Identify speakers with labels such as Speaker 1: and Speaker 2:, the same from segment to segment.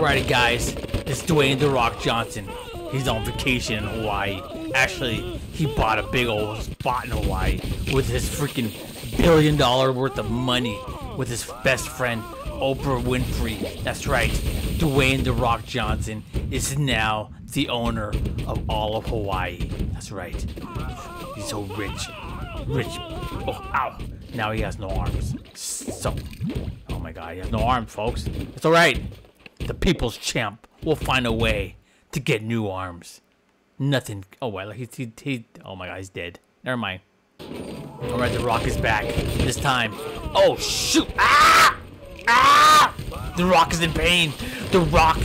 Speaker 1: Alrighty, guys. It's Dwayne The Rock Johnson. He's on vacation in Hawaii. Actually, he bought a big old spot in Hawaii with his freaking billion dollar worth of money with his best friend, Oprah Winfrey. That's right. Dwayne The Rock Johnson is now the owner of all of Hawaii. That's right. He's so rich. Rich. Oh, ow. Now he has no arms. So, oh my god, he has no arms, folks. It's alright. The people's champ will find a way to get new arms. Nothing. Oh, well, he, he, he, oh my god, he's dead. Never mind. Alright, The Rock is back. This time. Oh, shoot. Ah! Ah! The Rock is in pain. The Rock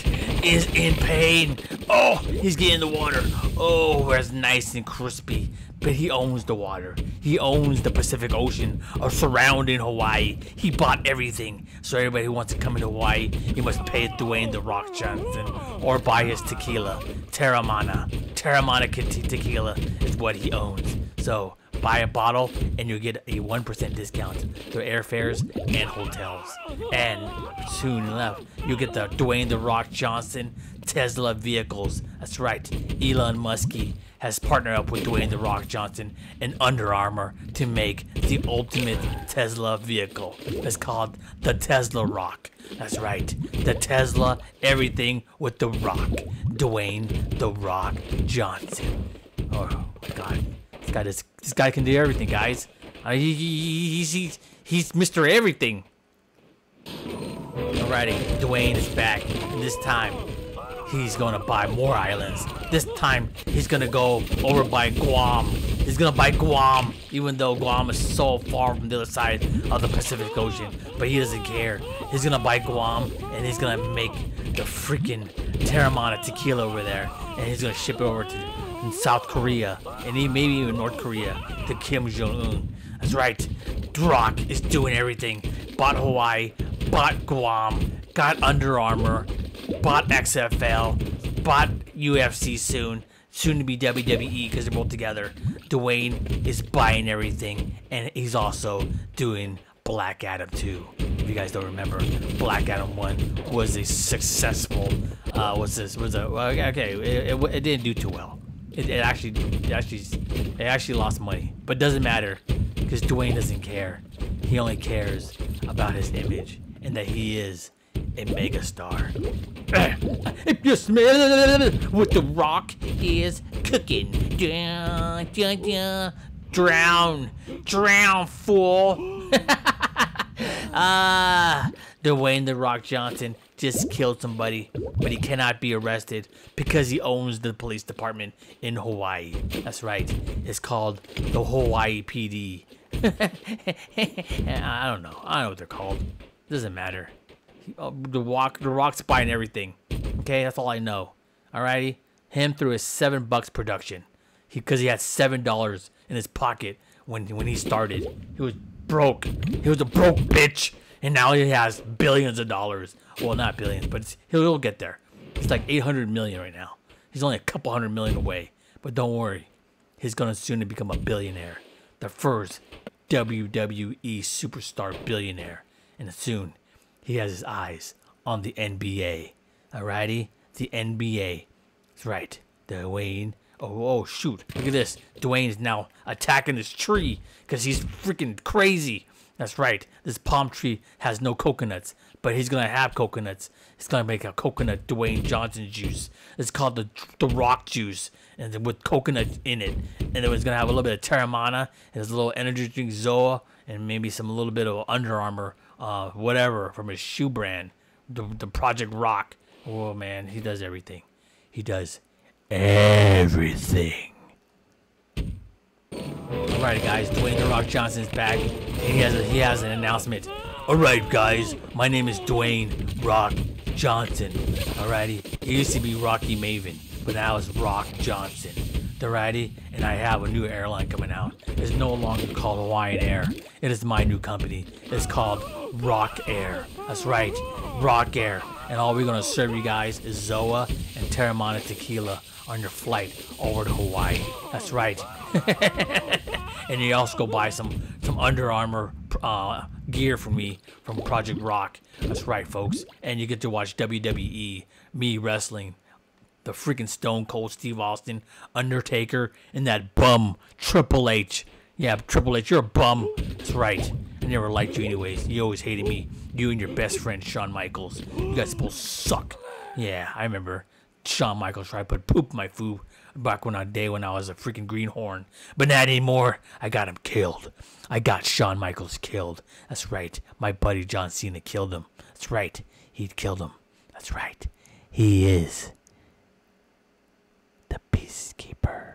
Speaker 1: is in pain. Oh, he's getting the water. Oh, it's nice and crispy. But he owns the water. He owns the Pacific Ocean or surrounding Hawaii. He bought everything. So everybody who wants to come into Hawaii, he must pay Dwayne the Rock Johnson or buy his tequila. Teremana. Teremana te- tequila is what he owns. So buy a bottle and you'll get a 1% discount to airfares and hotels. And soon enough, you'll get the Dwayne The Rock Johnson Tesla vehicles. That's right, Elon Muskie has partnered up with Dwayne The Rock Johnson and Under Armour to make the ultimate Tesla vehicle. It's called the Tesla Rock. That's right, the Tesla, everything with the Rock. Dwayne The Rock Johnson. Oh my god. This guy, this guy can do everything, guys. Uh, he, he, he's, he's, he's Mr. Everything. Alrighty, Dwayne is back. This time, he's gonna buy more islands. This time, he's gonna go over by Guam. He's gonna buy Guam, even though Guam is so far from the other side of the Pacific Ocean. But he doesn't care. He's gonna buy Guam, and he's gonna make the freaking Teremana tequila over there. And he's gonna ship it over to South Korea, and maybe even North Korea, to Kim Jong Un. That's right. Rock is doing everything. Bought Hawaii, bought Guam, got Under Armour, bought XFL, bought UFC soon, soon to be WWE because they're both together. Dwayne is buying everything, and he's also doing Black Adam 2. If you guys don't remember, Black Adam 1 was a successful, uh, was this, was a, okay, it, it, it didn't do too well. It, it actually, it actually, it actually lost money, but doesn't matter because Dwayne doesn't care. He only cares about his image and that he is a megastar. if you smell what the Rock is cooking, drown, drown, fool. ah, Dwayne the Rock Johnson just killed somebody, but he cannot be arrested because he owns the police department in Hawaii. That's right. It's called the Hawaii PD. I don't know. I don't know what they're called. Doesn't matter. Oh, the rock, the rock's buying everything. Okay, that's all I know. Alrighty, him through his seven bucks production, He because he, he had seven dollars in his pocket when when he started. He was broke. He was a broke bitch and now he has billions of dollars. Well, not billions, but he'll, he'll get there. He's like 800 million right now. He's only a couple hundred million away. But don't worry, he's gonna soon become a billionaire, the first WWE superstar billionaire, and soon he has his eyes on the NBA. Alrighty, the NBA. That's right, Dwayne. Oh, oh, shoot! Look at this. Dwayne is now attacking this tree because he's freaking crazy. That's right. This palm tree has no coconuts, but he's gonna have coconuts. He's gonna make a coconut Dwayne Johnson juice. It's called the the Rock juice, and with coconut in it. And then it's gonna have a little bit of Teremana and his little energy drink Zoa, and maybe some a little bit of Under Armour, uh, whatever from his shoe brand, the the Project Rock. Oh man, he does everything. He does everything. Alright guys, Dwayne The Rock Johnson's back. He has a, he has an announcement. Alright guys, my name is Dwayne Rock Johnson. Alrighty, he used to be Rocky Maivia, but now it's Rock Johnson. Alrighty, and I have a new airline coming out. It's no longer called Hawaiian Air. It is my new company. It's called Rock Air. That's right, Rock Air. And all we're gonna serve you guys is Zoa and Teremana Tequila on your flight over to Hawaii. That's right. and you also go buy some some Under Armour uh, gear for me from Project Rock. That's right, folks. And you get to watch WWE, me wrestling, the freaking Stone Cold Steve Austin, Undertaker, and that bum Triple H. Yeah, Triple H, you're a bum. That's right. I never liked you anyways. You always hated me. You and your best friend Shawn Michaels. You guys both suck. Yeah, I remember. Shawn Michaels tried to put poop in my food back when I day when I was a freaking greenhorn. But not anymore. I got him killed. I got Shawn Michaels killed. That's right. My buddy John Cena killed him. That's right. He killed him. That's right. He is remember.